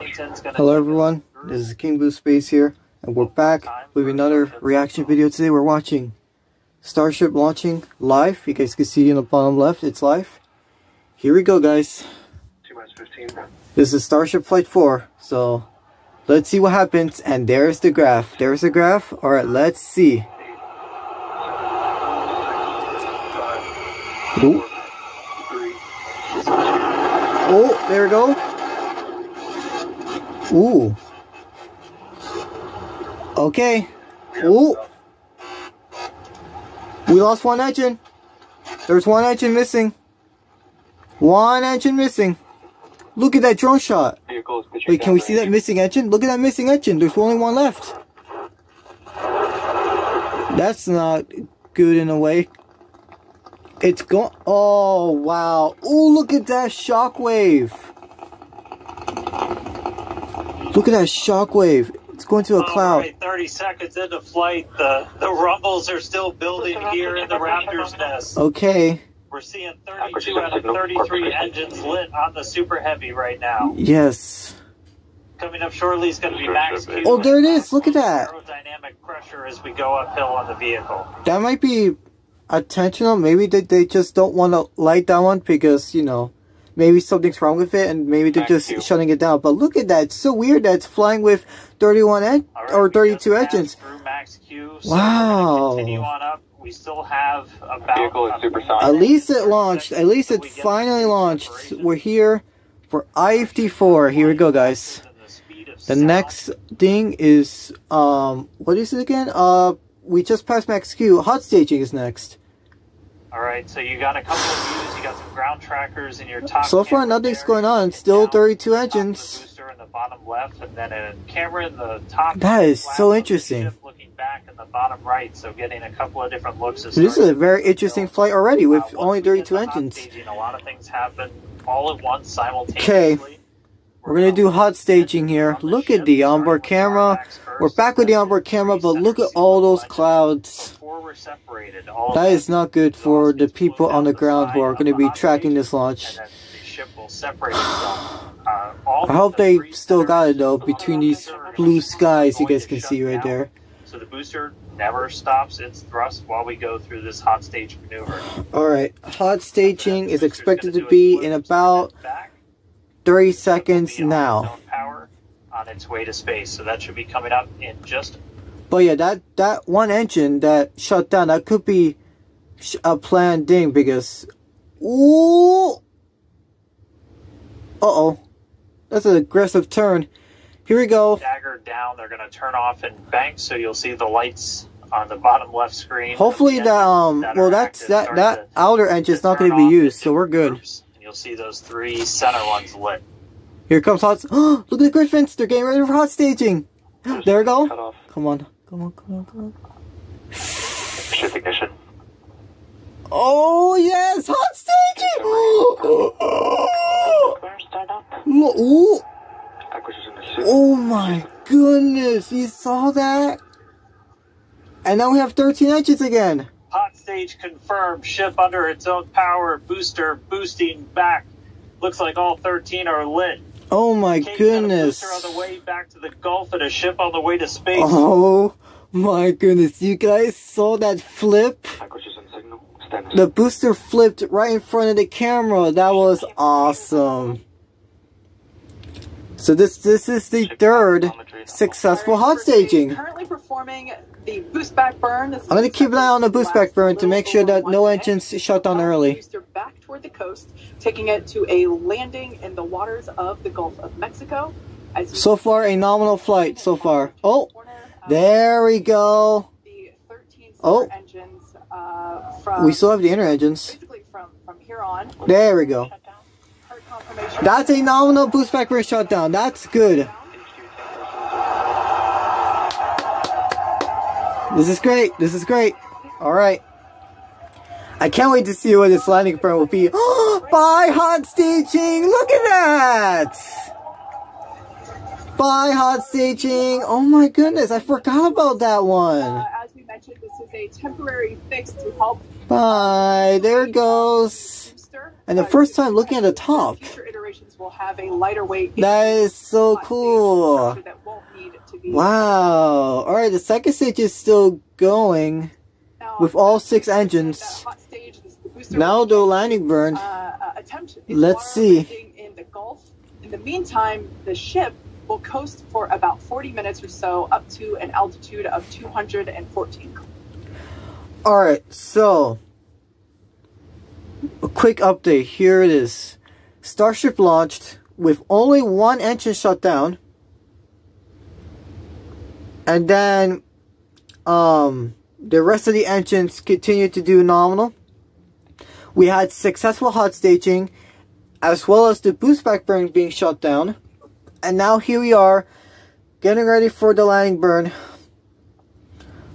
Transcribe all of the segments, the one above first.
Hello everyone, this is King Boo Space here, and we're back with another reaction video today. We're watching Starship launching live. You guys can see in the bottom left, it's live. Here we go guys. This is Starship Flight 4, so let's see what happens. And there's the graph. There's the graph. Alright, let's see. Ooh. Oh, there we go. Ooh. Okay. Ooh. We lost one engine. There's one engine missing. One engine missing. Look at that drone shot. Wait, can we see that missing engine? Look at that missing engine. There's only one left. That's not good in a way. It's going. Oh, wow. Oh, look at that shockwave. Look at that shockwave. It's going to a cloud. Right, 30 seconds into flight, the, the rumbles are still building here in the Raptor's nest. Okay. We're seeing 32 out of 33 engines lit on the Super Heavy right now. Yes. Coming up shortly is going to be Max Q. Oh, there it is. Look at that. Aerodynamic pressure as we go uphill on the vehicle. That might be intentional. Maybe they, they just don't want to light that one because, you know, maybe something's wrong with it and maybe they're just shutting it down. But look at that. It's so weird that it's flying with 31 right, or 32 engines. Q, so wow. We still have about At least it launched. At least it finally launched. We're here for IFT4. Here we go, guys. The next thing is um what is it again? Uh we just passed Max Q. Hot staging is next. All right, so you got a couple of views. You got some ground trackers in your top. So far, nothing's there. going on. Still 32 engines. Booster in the bottom left, and then a camera in the top. That is so interesting. Looking back in the bottom right, so getting a couple of different looks. This is a very interesting flight already with uh, only 32 engines. Staging, a lot of things happen all at once simultaneously. Okay. We're going to do hot staging here. Look at the onboard camera. We're back with the onboard camera, but look at all those clouds. That is not good for the people on the ground who are going to be tracking this launch. Uh, I hope they still got it though, between these blue skies you guys can see right there. So the booster never stops its thrust while we go through this hot stage maneuver. Alright, hot staging is expected to be in about 30 seconds now. Power on its way to space, so that should be coming up in just. But yeah, that that one engine that shut down, that could be a planned thing because. Ooh. Uh oh, that's an aggressive turn. Here we go. Dagger down. They're gonna turn off and bank, so you'll see the lights on the bottom left screen. Hopefully, the, um, that well, that's that that outer engine is not going to be used, so we're good. Groups you'll see those three center ones lit. Here comes hot. Oh, look at the grid fins. They're getting ready for hot staging. There we go. Come on. Come on, come on, come on. Shift ignition. Oh, yes. Hot staging. Oh, oh Oh my goodness. You saw that? And now we have 13 engines again Hot stage confirmed. Ship under its own power. Booster boosting back. Looks like all 13 are lit. Oh my goodness. Booster on the way back to the Gulf and a ship on the way to space. Oh my goodness. You guys saw that flip? The booster flipped right in front of the camera. That was awesome. So this this is the third successful hot staging. Currently performing the boost back burn. I'm going to keep an eye on the boost back burn to make sure that no engines shut down early. Back toward the coast, taking it to a landing in the waters of the Gulf of Mexico. So far, a nominal flight so far. Oh, there we go. Oh, we still have the inner engines. There we go. That's a nominal boost back burn shutdown. That's good. This is great. This is great. All right. I can't wait to see what this landing burn will be. Bye, hot staging. Look at that. Bye, hot staging. Oh my goodness, I forgot about that one. Uh, as we mentioned, this is a temporary fix to help. Bye. There it goes. And the first time looking at the top. engines will have a lighter weight. That is so cool. structure That won't need to be Wow. Alright, the second stage is still going with all six engines. hot stage, this- the booster Now the landing burn. uh, uh, Let's see. In the Gulf. In the meantime, the ship will coast for about 40 minutes or so up to an altitude of 214 Alright, so a quick update. Here it is. Starship launched with only one engine shut down. And then um the rest of the engines continued to do nominal. We had successful hot staging as well as the boost back burn being shut down. And now here we are getting ready for the landing burn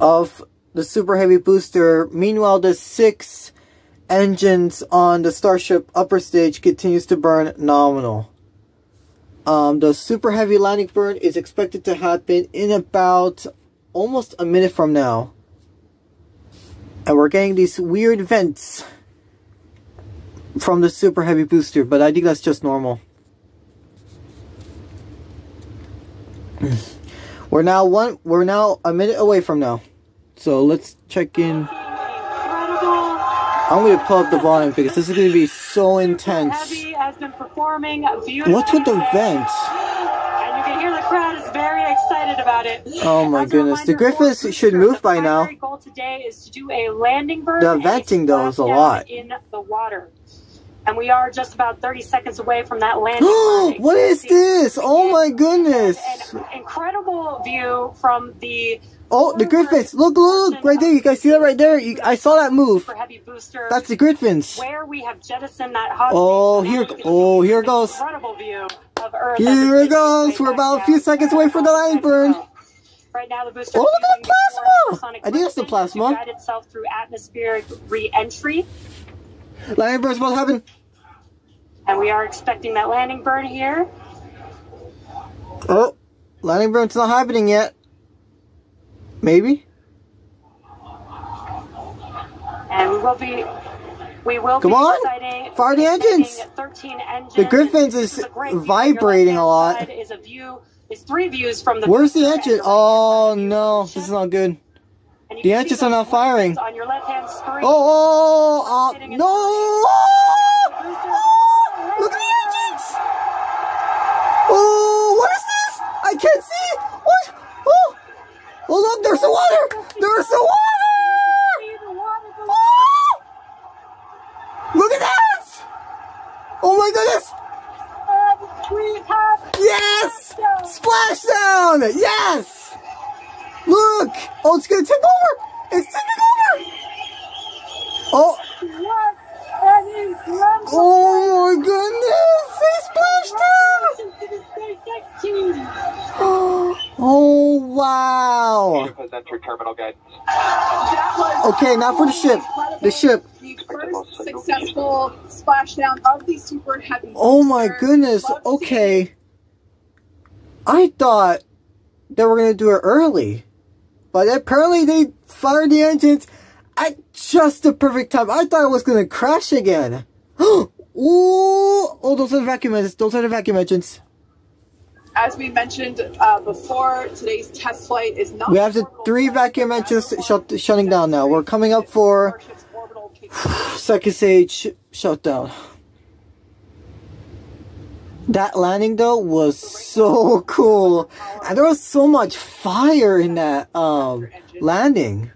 of the super heavy booster. Meanwhile, the six engines on the Starship upper stage continues to burn nominal. Um, the super heavy landing burn is expected to happen in about almost a minute from now. And we're getting these weird vents from the super heavy booster, but I think that's just normal. We're now one we're now a minute away from now. So let's check in. I'm gonna pull up the volume because this is gonna be so intense. Heavy has been performing beautifully. What's with the vents? And you can hear the crowd is very excited about it. Oh my goodness. The grid fins should move by now. primary goal today is to do a landing burn. The venting, though, is a lot. In the water. And we are just about 30 seconds away from that landing what is this? Oh my goodness. An incredible view from the Oh, the grid fins. Look, look, look, right there. You guys see that right there? You, I saw that move. super heavy booster. That's the grid fins. where we have jettisoned that hot oh, oh, here- oh, here an goes. Incredible view of Earth. Here it it goes. its We're about a few seconds away from the landing burn. Right now, the booster. Oh, look at the plasma! its I think that's the plasma. Guide itself through atmospheric re-entry, Landing burn's about to happen. and we are expecting that landing burn here. Oh, landing burn's not happening yet. Maybe? And we will be. We will Come be on! exciting- Fire the engines! 13 engines. The grid fins is a great view. On your vibrating a lot. Is a view. Is three views from the. Where's the engine? Oh no, this is not good. The engines are not firing. On your left-hand screen. Oh, oh, oh, oh, no! Oh, look at the engines! Oh, what is this? I can't see! What? Oh! Oh, look, there's the water! There's the water! Oh! Look at that! Oh my goodness! Yes! Splashdown! Yes! Look! Oh, it's gonna tip over! It's tipping over! Oh! Oh my goodness! They splashed down! Oh wow! That was Okay, now for the ship. The ship. the first successful splashdown of the super heavy. Oh my goodness. Okay. I thought they were gonna do it early. But apparently they fired the engines at just the perfect time. I thought it was gonna crash again. Ooh! Oh, those are the vacuum engines. Those are the vacuum engines. As we mentioned uh, before, today's test flight is not. We have the three vacuum engines shut, shutting down now. We're coming up for Starship's orbital capability. second stage shutdown. That landing though was so cool, and there was so much fire in that um landing.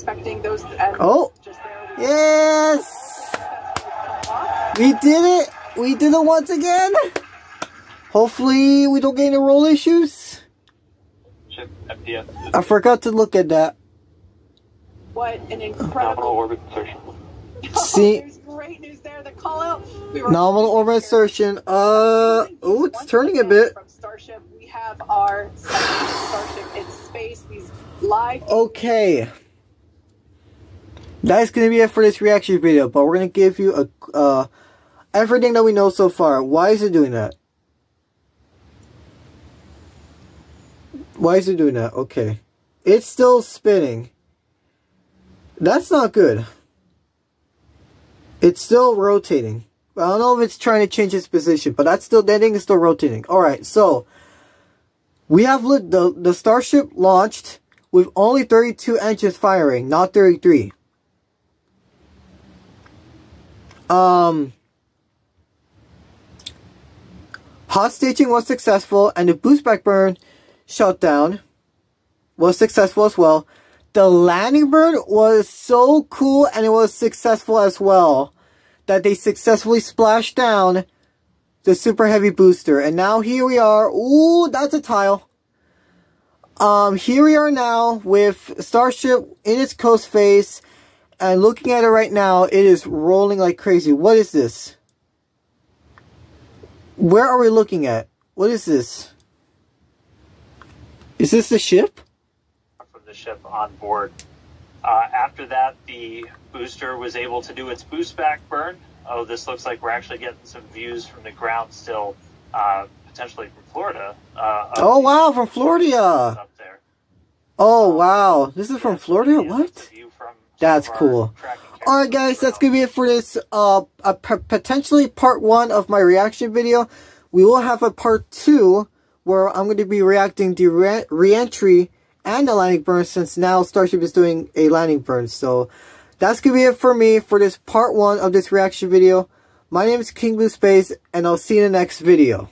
Expecting those. And Oh. just there Yes, we did it. We did it once again. Hopefully, we don't get any roll issues. I forgot to look at that. What an incredible! orbit insertion. See- There's great news there. The call out. We Nominal orbit insertion. Uh, oh, it's turning a bit. From Starship, we have our second Starship in space. These live. Okay. That's gonna be it for this reaction video, but we're gonna give you a uh everything that we know so far. Why is it doing that? Why is it doing that? Okay. It's still spinning. That's not good. It's still rotating. I don't know if it's trying to change its position, but that's still, that thing is still rotating. Alright, so, we have the, the Starship launched with only 32 engines firing, not 33. Um, hot staging was successful, and the boost back burn shutdown was successful as well. The landing burn was so cool, and it was successful as well that they successfully splashed down the super heavy booster. And now here we are. Ooh, that's a tile. Um, here we are now with Starship in its coast face. And looking at it right now, it is rolling like crazy. What is this? Where are we looking at? What is this? Is this the ship? From the ship on board. Uh, after that, the booster was able to do its boost back burn. Oh, this looks like we're actually getting some views from the ground still, uh, potentially from Florida. Uh, oh, wow, from Florida. Up there. Oh, wow. This is from Florida? What? That's cool. Alright guys, that's going to be it for this uh, a potentially part 1 of my reaction video. We will have a part 2 where I'm going to be reacting to re-entry and the landing burn since now Starship is doing a landing burn. So that's going to be it for me for this part 1 of this reaction video. My name is King Boo Space and I'll see you in the next video.